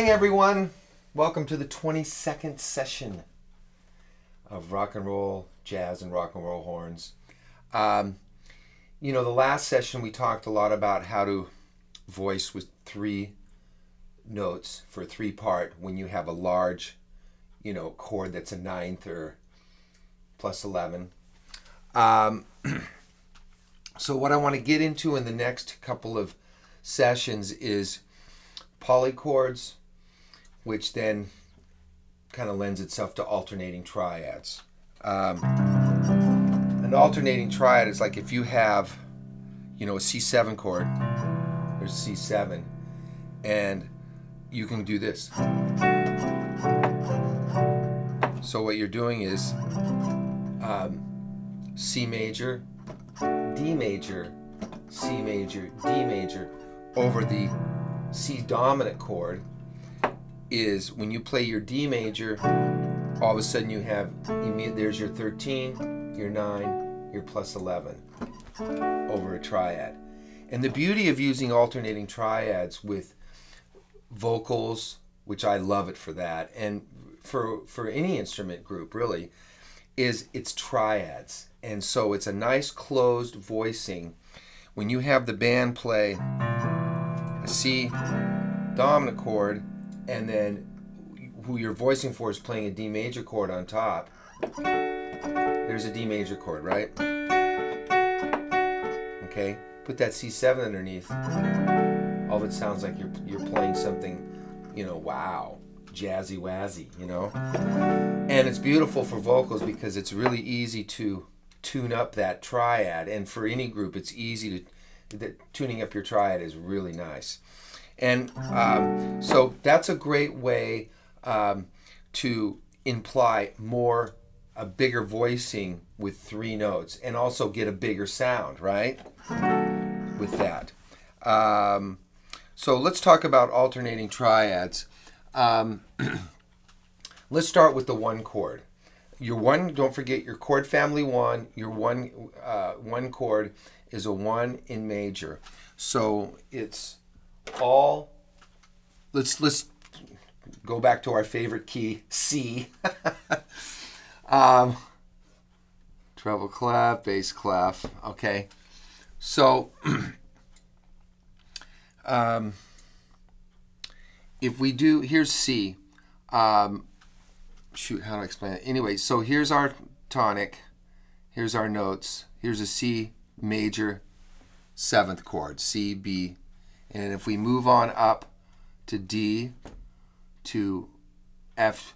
Morning, everyone. Welcome to the 22nd session of rock and roll, jazz, and rock and roll horns. Um, you know, the last session we talked a lot about how to voice with three notes for three part when you have a large, you know, chord that's a ninth or plus 11. Um, so, what I want to get into in the next couple of sessions is polychords, which then kind of lends itself to alternating triads. Um, an alternating triad is like if you have, you know, a C7 chord, there's C7, and you can do this. So what you're doing is um, C major, D major, C major, D major over the C dominant chord is when you play your D major, all of a sudden you have there's your 13, your 9, your plus 11 over a triad. And the beauty of using alternating triads with vocals, which I love it for that, and for for any instrument group really, is it's triads. And so it's a nice closed voicing. When you have the band play a C dominant chord, and then who you're voicing for is playing a D major chord on top. There's a D major chord, right? Okay, put that C7 underneath. All of it sounds like you're you're playing something, you know, wow, jazzy wazzy, you know. And it's beautiful for vocals because it's really easy to tune up that triad, and for any group, it's easy to the, tuning up your triad is really nice. And um, so that's a great way um, to imply more, a bigger voicing with three notes and also get a bigger sound, right? With that. Um, so let's talk about alternating triads. Um, let's start with the one chord. Your one, don't forget your chord family one, your one, uh, one chord is a one in major. So it's all let's let's go back to our favorite key, C. um, treble clef, bass clef. Okay, so um, if we do, here's C. Um, shoot, how do I explain it? Anyway, so here's our tonic. Here's our notes. Here's a C major seventh chord, C, B. And if we move on up to D to F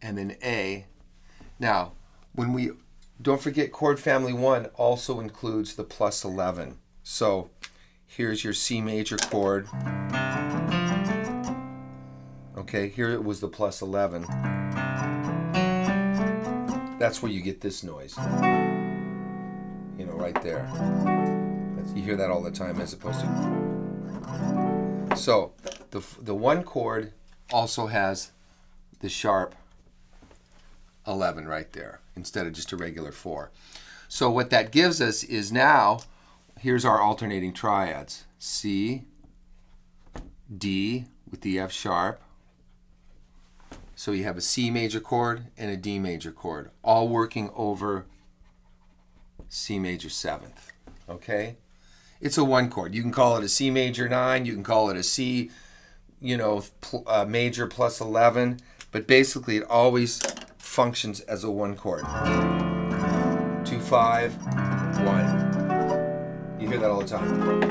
and then A. Now, when we don't forget chord family 1 also includes the plus 11. So here's your C major chord. Okay, here it was the plus 11. That's where you get this noise. You know, right there. You hear that all the time as opposed to. So, the, the one chord also has the sharp 11 right there instead of just a regular 4. So what that gives us is now, here's our alternating triads. C, D with the F sharp. So you have a C major chord and a D major chord, all working over C major 7th. Okay? It's a one chord. You can call it a C major 9, you can call it a C, you know, uh, major plus 11, but basically it always functions as a one chord. Two, five, one. You hear that all the time.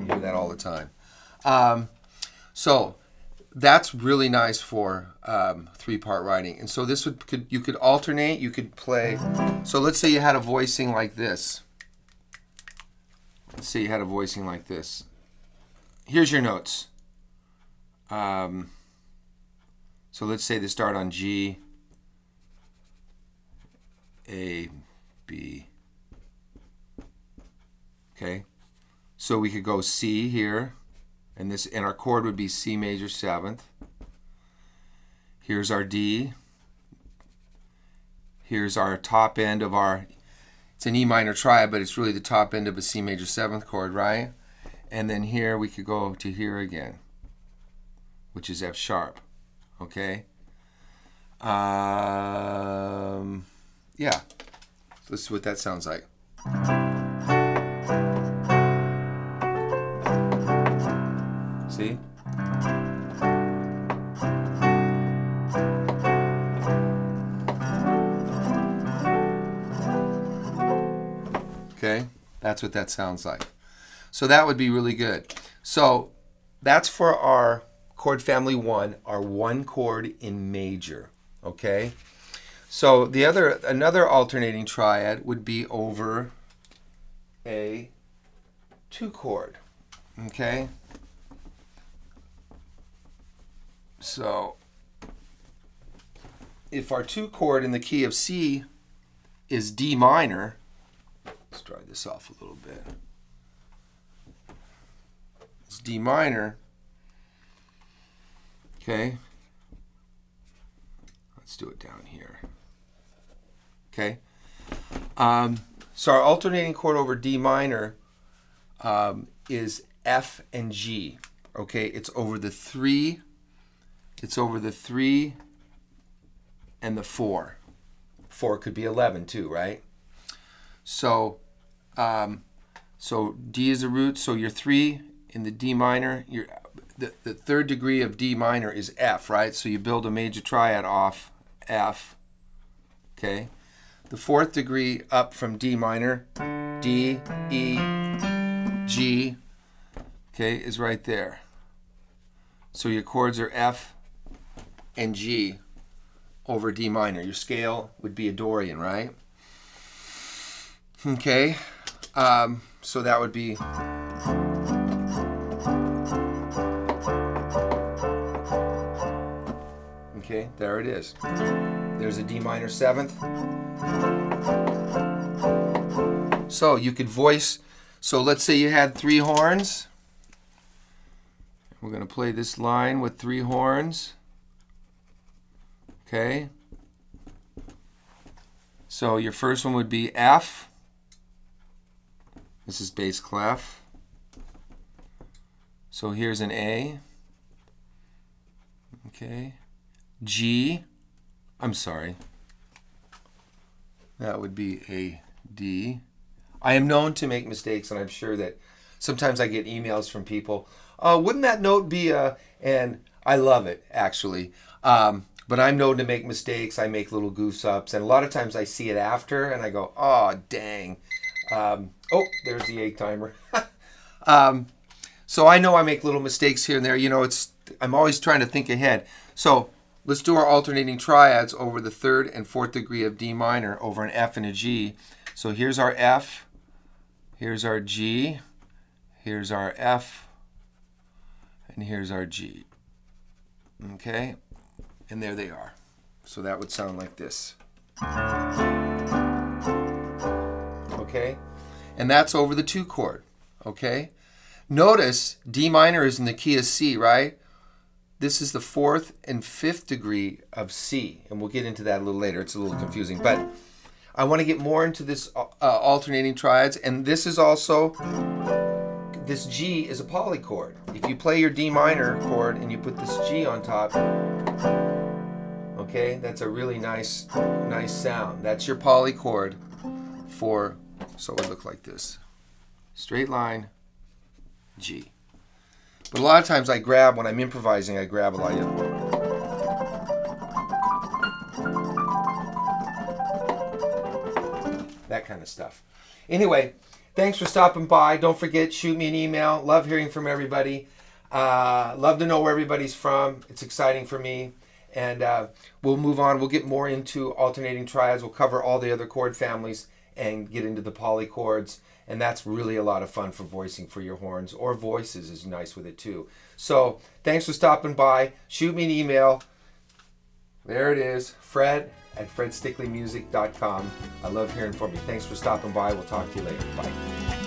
You hear that all the time. Um, so that's really nice for um, three-part writing. And so this would could you could alternate. You could play. So let's say you had a voicing like this. Say you had a voicing like this. Here's your notes. Um, so let's say they start on G, A, B. Okay. So we could go C here, and this and our chord would be C major seventh. Here's our D. Here's our top end of our it's an E minor triad, but it's really the top end of a C major seventh chord, right? And then here we could go to here again, which is F sharp. Okay? Um, yeah. Let's see what that sounds like. See? That's what that sounds like. So that would be really good. So that's for our chord family one, our one chord in major. Okay. So the other another alternating triad would be over a two chord. Okay. So if our two chord in the key of C is D minor, let's dry this off a little bit. It's D minor. Okay. Let's do it down here. Okay. Um, so our alternating chord over D minor um, is F and G. Okay, it's over the three. It's over the three and the four. Four could be eleven too, right? So, um, so D is a root. So your three in the D minor, your the, the third degree of D minor is F, right? So you build a major triad off F. Okay. The fourth degree up from D minor, D, E, G, okay, is right there. So your chords are F and G over D minor. Your scale would be a Dorian, right? Okay, um, so that would be. Okay, there it is. There's a D minor seventh. So you could voice, so let's say you had three horns. We're going to play this line with three horns. Okay. So your first one would be F. This is bass clef. So here's an A. Okay. G. I'm sorry. That would be a D. I am known to make mistakes, and I'm sure that sometimes I get emails from people. Uh, wouldn't that note be a? And I love it actually. Um, but I'm known to make mistakes. I make little goose ups, and a lot of times I see it after, and I go, "Oh, dang!" Um, oh, there's the egg timer. um, so I know I make little mistakes here and there. You know, it's I'm always trying to think ahead. So let's do our alternating triads over the third and fourth degree of D minor over an F and a G. So here's our F, here's our G, here's our F, and here's our G. Okay, and there they are. So that would sound like this. Okay, and that's over the two chord. Okay, notice D minor is in the key of C, right? This is the fourth and fifth degree of C, and we'll get into that a little later. It's a little confusing, but I want to get more into this uh, alternating triads, and this is also this G is a polychord. If you play your D minor chord and you put this G on top, okay, that's a really nice, nice sound. That's your polychord for, so it would look like this. Straight line, G. But a lot of times I grab, when I'm improvising, I grab a lot of that kind of stuff. Anyway, thanks for stopping by. Don't forget, shoot me an email. Love hearing from everybody. Uh, love to know where everybody's from. It's exciting for me. And uh, we'll move on. We'll get more into alternating triads. We'll cover all the other chord families and get into the polychords and that's really a lot of fun for voicing for your horns or voices is nice with it too. So thanks for stopping by. Shoot me an email. There it is, Fred at fredstickleymusic.com. I love hearing from you. Thanks for stopping by. We'll talk to you later. Bye.